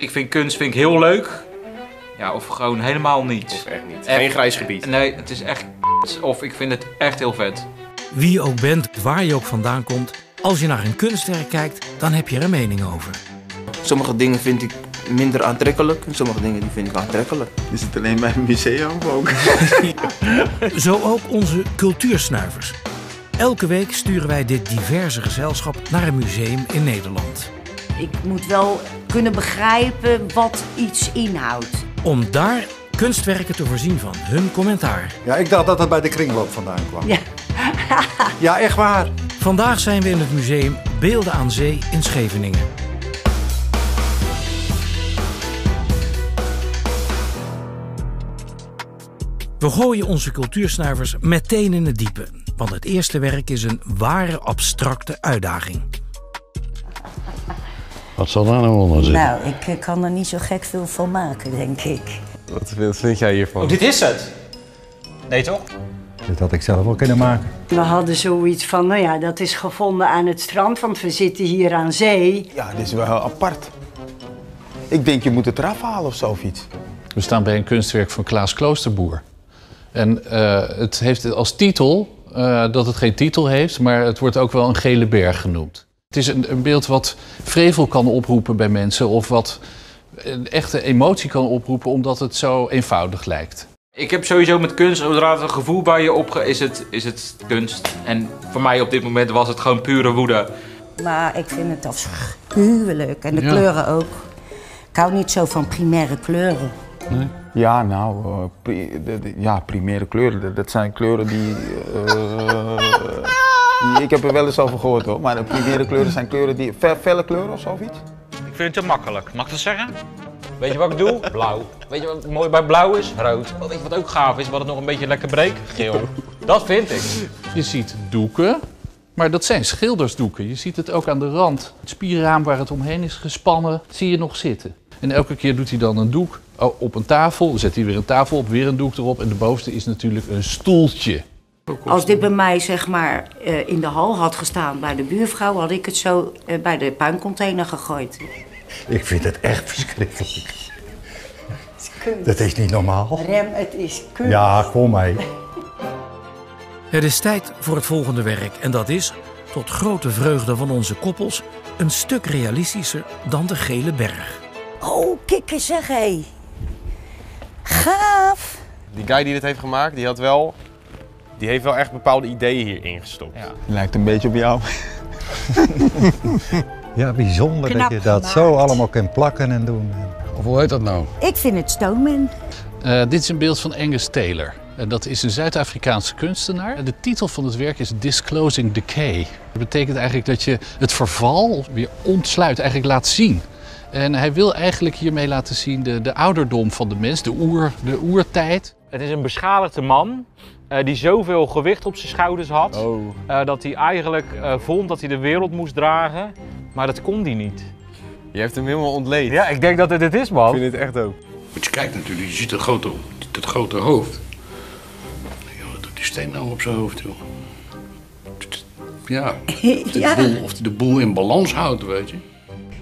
Ik vind kunst vind ik heel leuk. Ja, of gewoon helemaal niet. Of echt niet. Echt- Geen grijs gebied. Nee, het is echt of ik vind het echt heel vet. Wie je ook bent, waar je ook vandaan komt, als je naar een kunstwerk kijkt, dan heb je er een mening over. Sommige dingen vind ik minder aantrekkelijk en sommige dingen die vind ik aantrekkelijk. Is het alleen bij een museum of ook? Zo ook onze cultuursnuivers. Elke week sturen wij dit diverse gezelschap naar een museum in Nederland. Ik moet wel kunnen begrijpen wat iets inhoudt. Om daar kunstwerken te voorzien van hun commentaar. Ja, ik dacht dat het bij de kringloop vandaan kwam. Ja. Ja, echt waar. Vandaag zijn we in het museum Beelden aan Zee in Scheveningen. We gooien onze cultuursnuivers meteen in het diepe. Want het eerste werk is een ware abstracte uitdaging. Wat zal daar nou onder zitten? Nou, ik eh, kan er niet zo gek veel van maken, denk ik. Wat, vind jij hiervan? Oh, dit is het. Nee toch? Dit had ik zelf wel kunnen maken. We hadden zoiets van, nou ja, dat is gevonden aan het strand, want we zitten hier aan zee. Ja, dit is wel heel apart. Ik denk je moet het eraf halen of zo of iets. We staan bij een kunstwerk van Klaas Kloosterboer. En eh, het heeft als titel eh, dat het geen titel heeft, maar het wordt ook wel een gele berg genoemd. Het is een, een beeld wat vrevel kan oproepen bij mensen of wat een echte emotie kan oproepen omdat het zo eenvoudig lijkt. Ik heb sowieso met kunst, zodra het een gevoel bij je opge... is het, is het kunst. En voor mij op dit moment was het gewoon pure woede. Maar ik vind het afschuwelijk. En de Ja. kleuren ook. Ik hou niet zo van primaire kleuren. Ja, nou, eh, pri- ja, primaire kleuren. Dat- Dat zijn kleuren die, eh, die- Ik heb er wel eens over gehoord hoor, maar de primaire kleuren zijn kleuren die. Fel, felle kleuren of zoiets? Ik vind het te makkelijk. Mag ik dat zeggen? Weet je wat ik doe? Blauw. Weet je wat mooi bij blauw is? Rood. Oh, weet je wat ook gaaf is, wat het nog een beetje lekker breekt? Geel. Dat vind ik. Je ziet doeken, maar dat zijn schildersdoeken. Je ziet het ook aan de rand. Het spierraam waar het omheen is gespannen, zie je nog zitten. En elke keer doet hij dan een doek oh, op een tafel. Dan zet hij weer een tafel op, weer een doek erop. En de bovenste is natuurlijk een stoeltje. Als dit bij mij zeg maar eh, in de hal had gestaan bij de buurvrouw, had ik het zo eh, bij de puincontainer gegooid. Ik vind het echt verschrikkelijk. Dat is niet normaal. Rem, het is kunst. Ja, kom mee. Het is tijd voor het volgende werk en dat is, tot grote vreugde van onze koppels, een stuk realistischer dan de gele berg. Oh, kikker zeg hé. Gaaf. Die guy die dit heeft gemaakt, die had wel... Die heeft wel echt bepaalde ideeën hierin gestopt. Ja. Lijkt een beetje op jou. Ja, bijzonder Knap dat je dat gemaakt. zo allemaal kunt plakken en doen. Of hoe heet dat nou? Ik vind het Stoneman. Eh, dit is een beeld van Angus Taylor. En dat is een Zuid-Afrikaanse kunstenaar. En de titel van het werk is Disclosing Decay. Dat betekent eigenlijk dat je het verval weer ontsluit, eigenlijk laat zien. En hij wil eigenlijk hiermee laten zien de, de ouderdom van de mens, de, oer, de oertijd. Het is een beschadigde man eh, die zoveel gewicht op zijn schouders had. Oh. eh, dat hij eigenlijk eh, vond dat hij de wereld moest dragen. Maar dat kon hij niet. Je hebt hem helemaal ontleed. Ja, ik denk dat het het is, Ik man. vind het echt ook. Want je kijkt natuurlijk, je ziet het grote, dat grote hoofd. Ja, wat doet die steen nou op zijn hoofd, joh? Ja, of hij Ja. de boel, of hij de boel in balans houdt, weet je.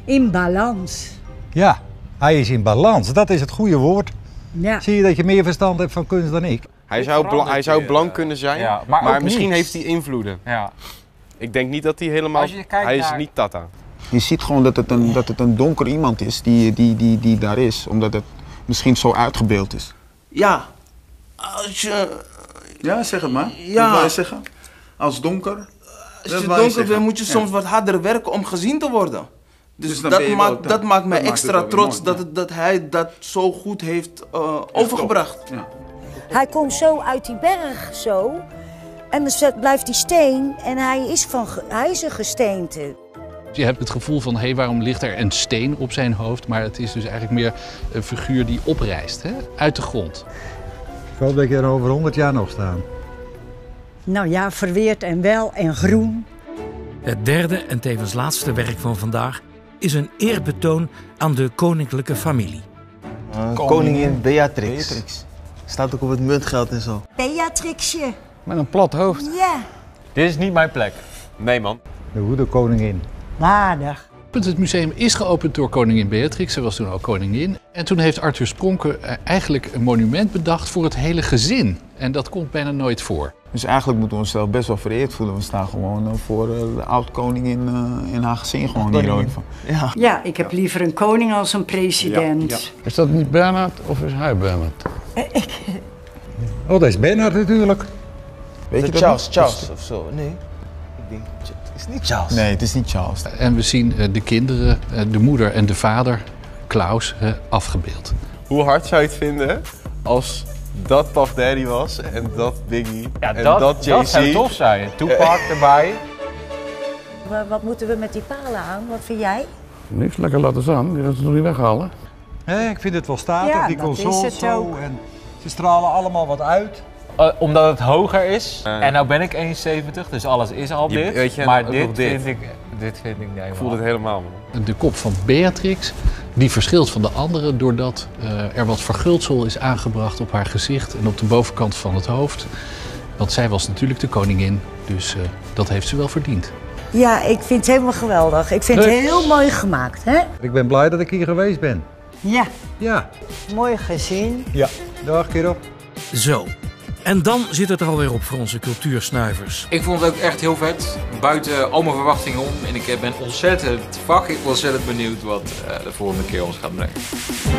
In balans. Ja, hij is in balans. Dat is het goede woord. Ja. Zie je dat je meer verstand hebt van kunst dan ik? Hij zou, bla- hij zou blank kunnen zijn, Ja, maar misschien niet. heeft hij invloeden. Ja. Ik denk niet dat hij helemaal... Als je kijkt hij is naar- niet Tata. Je ziet gewoon dat het een, dat het een donker iemand is die, die, die, die daar is, omdat het misschien zo uitgebeeld is. Ja, als je, Ja, zeg het maar. Ja. Wat wil je zeggen? Als donker? als je donker bent, moet je Ja. soms wat harder werken om gezien te worden. Dus, Dus dat, maakt, dat- maakt mij dat extra trots mooi, dat, ja. dat hij dat zo goed heeft eh, overgebracht. Ja. Hij komt zo uit die berg zo. En dan blijft die steen en hij is, van, hij is een gesteente. Je hebt het gevoel van, hé, hey, waarom ligt er een steen op zijn hoofd? Maar het is dus eigenlijk meer een figuur die oprijst, hè? uit de grond. Ik hoop dat je er over 100 jaar nog staan. Nou ja, verweerd en wel en groen. Het derde en tevens laatste werk van vandaag is een eerbetoon aan de koninklijke familie. koningin Beatrix. Beatrix. Staat ook op het muntgeld en zo. Beatrixje. Met een plat hoofd. Ja. Dit is niet mijn plek. Nee man. De goede koningin. Waardig. Het museum is geopend door koningin Beatrix. Ze was toen ook koningin. En toen heeft Arthur Spronke eh, eigenlijk een monument bedacht voor het hele gezin. En dat komt bijna nooit voor. Dus eigenlijk moeten we onszelf best wel vereerd voelen. We staan gewoon eh, voor eh, de oud-koningin uh, in haar gezin gewoon hier ook van. Ja. ja, ik heb liever een koning als een president. Ja, ja. Is dat niet Bernhard of is hij Bernhard? Ik, Oh, dat is Bernhard natuurlijk. Weet je dat Charles, niet? Charles of zo? Nee. Ik denk, het is niet Charles. Nee, het is niet Charles. En we zien eh, de kinderen, eh, de moeder en de vader, Klaus, eh, afgebeeld. Hoe hard zou je het vinden als dat Puff Daddy was en dat Biggie Ja, en dat, dat, dat zou Jay-Z? tof zijn. Tupac erbij. Wa- Wat moeten we met die palen aan? Wat vind jij? Niks lekker laten staan, die gaan ze nog niet weghalen. Nee, ik vind het wel statig, Ja, die dat is consoles het zo. ook. En ze stralen allemaal wat uit. Eh, omdat het hoger is. En nou ben ik 1,70, dus alles is al Je- dit. weet je, maar dit, vind ik, dit vind ik niet Ik voel het helemaal. helemaal, man. De kop van Beatrix, die verschilt van de andere doordat eh, er wat verguldsel is aangebracht op haar gezicht en op de bovenkant van het hoofd. Want zij was natuurlijk de koningin, dus eh, dat heeft ze wel verdiend. Ja, ik vind het helemaal geweldig. Ik vind het heel mooi gemaakt, hè? Ik ben blij dat ik hier geweest ben. ja, Ja, mooi gezien. ja. Dag Kiro. Zo. En dan zit het er alweer op voor onze cultuursnuivers. Ik vond het ook echt heel vet. Buiten al mijn verwachtingen om. En ik ben ontzettend, fucking ontzettend benieuwd wat eh, de volgende keer ons gaat brengen.